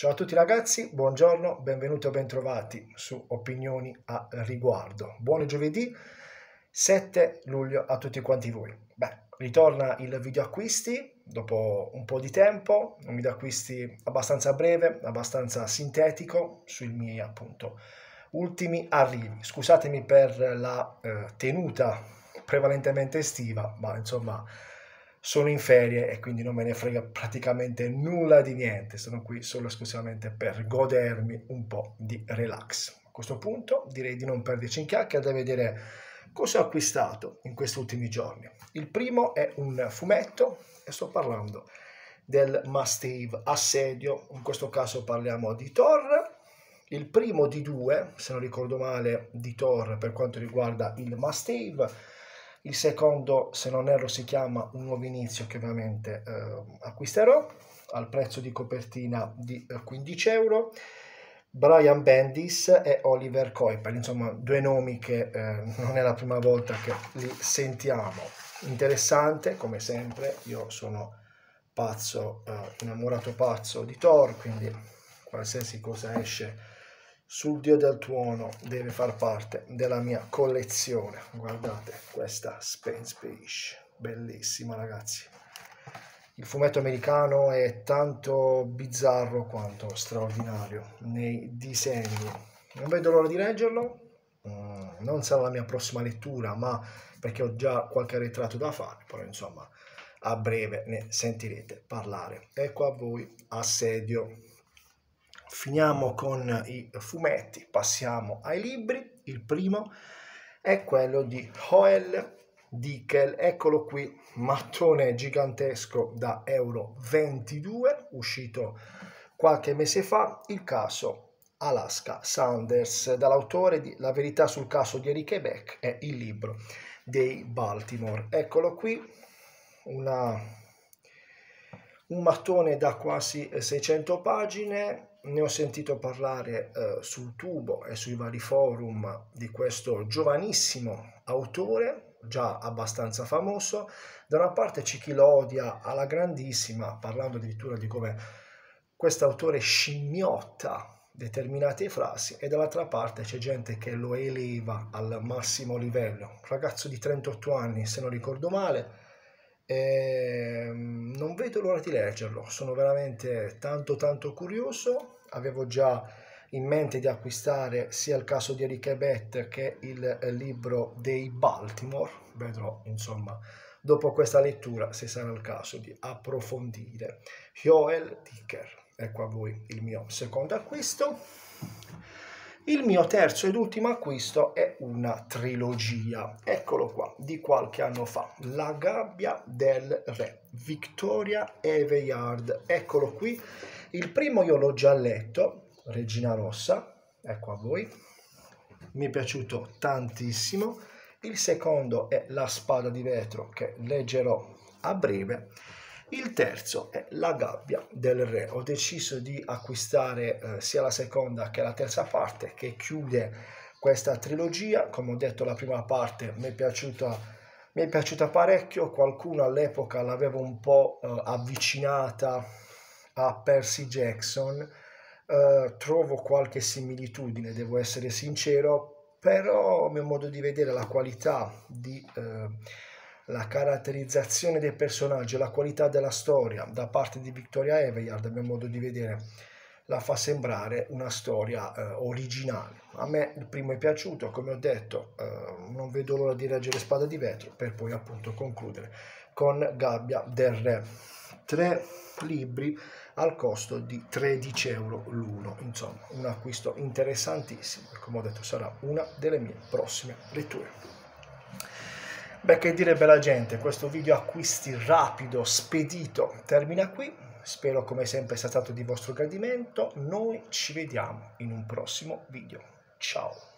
Ciao a tutti ragazzi, buongiorno, benvenuti o bentrovati su Opinioni a riguardo. Buon giovedì 7 luglio a tutti quanti voi. Beh, ritorna il video acquisti dopo un po' di tempo, un video acquisti abbastanza breve, abbastanza sintetico sui miei appunto ultimi arrivi. Scusatemi per la eh, tenuta prevalentemente estiva, ma insomma sono in ferie e quindi non me ne frega praticamente nulla di niente, sono qui solo esclusivamente per godermi un po' di relax. A questo punto direi di non perderci in chiacchiere e vedere cosa ho acquistato in questi ultimi giorni. Il primo è un fumetto e sto parlando del Mustave Assedio, in questo caso parliamo di Thor, il primo di due, se non ricordo male, di Thor per quanto riguarda il Mustave, il secondo, se non erro, si chiama Un nuovo inizio che ovviamente eh, acquisterò al prezzo di copertina di eh, 15 euro. Brian Bendis e Oliver Kuiper, insomma due nomi che eh, non è la prima volta che li sentiamo. Interessante, come sempre, io sono pazzo, eh, innamorato pazzo di Thor, quindi qualsiasi cosa esce sul dio del tuono deve far parte della mia collezione. Guardate questa Spence Fish bellissima ragazzi. Il fumetto americano è tanto bizzarro quanto straordinario nei disegni. Non vedo l'ora di leggerlo. Mm, non sarà la mia prossima lettura ma perché ho già qualche ritratto da fare però insomma a breve ne sentirete parlare. Ecco a voi assedio Finiamo con i fumetti, passiamo ai libri. Il primo è quello di Hoel Dickel, eccolo qui, mattone gigantesco da Euro 22, uscito qualche mese fa, il caso Alaska Sanders, dall'autore di La verità sul caso di Eric Beck, è il libro dei Baltimore. Eccolo qui, una, un mattone da quasi 600 pagine, ne ho sentito parlare eh, sul tubo e sui vari forum di questo giovanissimo autore, già abbastanza famoso. Da una parte c'è chi lo odia alla grandissima, parlando addirittura di come questo autore scimmiotta determinate frasi e dall'altra parte c'è gente che lo eleva al massimo livello. Un ragazzo di 38 anni, se non ricordo male, e ehm, non vedo l'ora di leggerlo, sono veramente tanto tanto curioso. Avevo già in mente di acquistare sia il caso di Eric Ebet che il libro dei Baltimore. Vedrò, insomma, dopo questa lettura se sarà il caso di approfondire. Joel Dicker, ecco a voi il mio secondo acquisto. Il mio terzo ed ultimo acquisto è una trilogia, eccolo qua, di qualche anno fa, La gabbia del re, Victoria Aveyard, eccolo qui. Il primo io l'ho già letto, Regina Rossa, ecco a voi, mi è piaciuto tantissimo. Il secondo è La spada di vetro che leggerò a breve il terzo è La gabbia del re. Ho deciso di acquistare eh, sia la seconda che la terza parte che chiude questa trilogia. Come ho detto, la prima parte mi è piaciuta, mi è piaciuta parecchio. Qualcuno all'epoca l'aveva un po' eh, avvicinata a Percy Jackson. Eh, trovo qualche similitudine, devo essere sincero, però a mio modo di vedere la qualità di eh, la caratterizzazione dei personaggi, la qualità della storia da parte di Victoria Aveyard, a mio modo di vedere, la fa sembrare una storia eh, originale. A me il primo è piaciuto, come ho detto, eh, non vedo l'ora di leggere Spada di Vetro per poi appunto concludere con Gabbia del Re. Tre libri al costo di 13 euro l'uno, insomma un acquisto interessantissimo, come ho detto sarà una delle mie prossime letture. Beh, che dire bella gente, questo video acquisti rapido, spedito, termina qui. Spero come sempre sia stato di vostro gradimento. Noi ci vediamo in un prossimo video. Ciao!